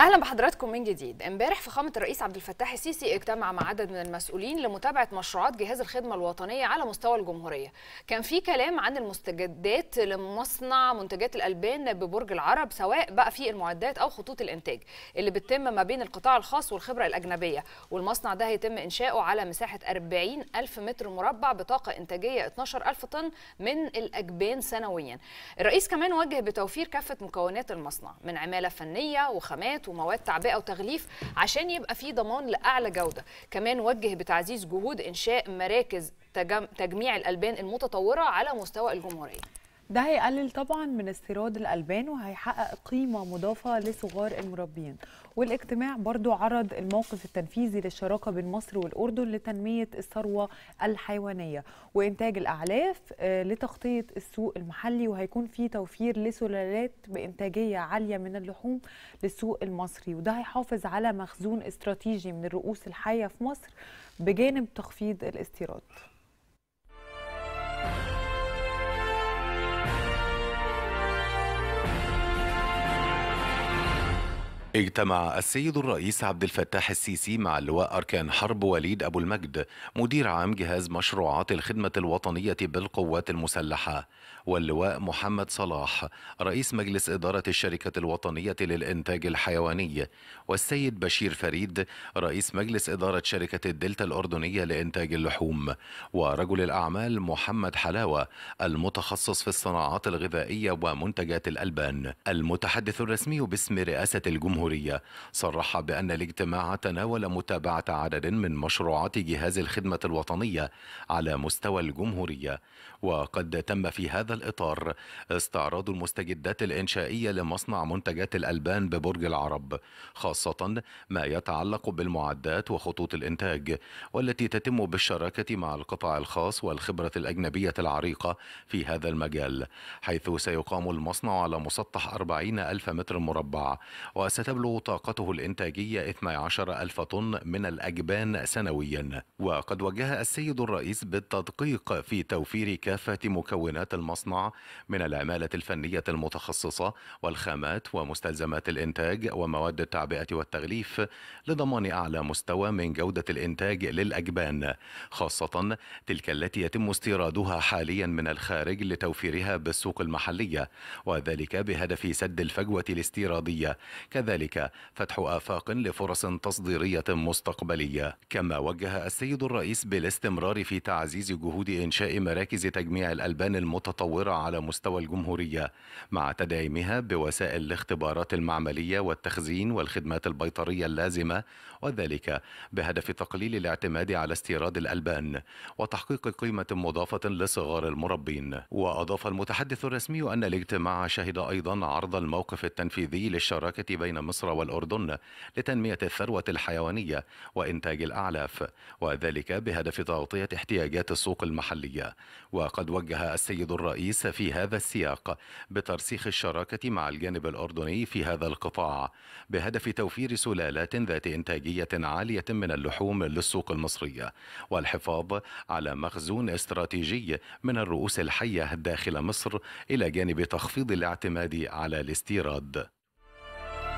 أهلا بحضراتكم من جديد. امبارح فخامه الرئيس عبد الفتاح السيسي اجتمع مع عدد من المسؤولين لمتابعة مشروعات جهاز الخدمة الوطنية على مستوى الجمهورية. كان في كلام عن المستجدات لمصنع منتجات الألبان ببرج العرب سواء بقى في المعدات أو خطوط الإنتاج اللي بتتم ما بين القطاع الخاص والخبرة الأجنبية. والمصنع ده هيتم إنشاؤه على مساحة 40 ألف متر مربع بطاقة إنتاجية 12 ألف طن من الأجبان سنويا. الرئيس كمان وجه بتوفير كافة مكونات المصنع من عمالة فنية وخامات ومواد تعبئة وتغليف عشان يبقى في ضمان لأعلى جودة. كمان وجه بتعزيز جهود إنشاء مراكز تجميع الألبان المتطورة على مستوى الجمهورية. ده هيقلل طبعا من استيراد الألبان وهيحقق قيمة مضافة لصغار المربين والاجتماع برضو عرض الموقف التنفيذي للشراكة بين مصر والأردن لتنمية الثروة الحيوانية. وإنتاج الأعلاف لتغطية السوق المحلي وهيكون في توفير لسلالات بإنتاجية عالية من اللحوم للسوق المصري. وده هيحافظ على مخزون استراتيجي من الرؤوس الحية في مصر بجانب تخفيض الاستيراد. اجتمع السيد الرئيس عبد الفتاح السيسي مع اللواء أركان حرب وليد أبو المجد مدير عام جهاز مشروعات الخدمة الوطنية بالقوات المسلحة. واللواء محمد صلاح رئيس مجلس إدارة الشركة الوطنية للإنتاج الحيواني. والسيد بشير فريد رئيس مجلس إدارة شركة الدلتا الأردنية لإنتاج اللحوم. ورجل الأعمال محمد حلاوة المتخصص في الصناعات الغذائية ومنتجات الألبان. المتحدث الرسمي باسم رئاسة الجمهورية صرح بأن الاجتماع تناول متابعة عدد من مشروعات جهاز الخدمة الوطنية على مستوى الجمهورية. وقد تم في هذا الإطار استعراض المستجدات الإنشائية لمصنع منتجات الألبان ببرج العرب خاصة ما يتعلق بالمعدات وخطوط الإنتاج والتي تتم بالشراكة مع القطاع الخاص والخبرة الأجنبية العريقة في هذا المجال حيث سيقام المصنع على مسطح 40 ألف متر مربع وستبلغ طاقته الإنتاجية 12 ألف طن من الأجبان سنويا. وقد وجه السيد الرئيس بالتدقيق في توفير كافة مكونات المصنع من العمالة الفنية المتخصصة والخامات ومستلزمات الإنتاج ومواد التعبئة والتغليف لضمان أعلى مستوى من جودة الإنتاج للأجبان. خاصة تلك التي يتم استيرادها حاليا من الخارج لتوفيرها بالسوق المحلية وذلك بهدف سد الفجوة الاستيرادية. كذلك فتح آفاق لفرص تصديرية مستقبلية. كما وجه السيد الرئيس بالاستمرار في تعزيز جهود إنشاء مراكز تجميع الألبان المتطورة على مستوى الجمهورية مع تدعيمها بوسائل الاختبارات المعملية والتخزين والخدمات البيطرية اللازمة وذلك بهدف تقليل الاعتماد على استيراد الألبان وتحقيق قيمة مضافة لصغار المربين. وأضاف المتحدث الرسمي أن الاجتماع شهد أيضا عرض الموقف التنفيذي للشراكة بين مصر والأردن لتنمية الثروة الحيوانية وإنتاج الأعلاف وذلك بهدف تغطية احتياجات السوق المحلية. وقد وجه السيد الرئيس في هذا السياق بترسيخ الشراكة مع الجانب الأردني في هذا القطاع بهدف توفير سلالات ذات إنتاجية عالية من اللحوم للسوق المصرية والحفاظ على مخزون استراتيجي من الرؤوس الحية داخل مصر إلى جانب تخفيض الاعتماد على الاستيراد.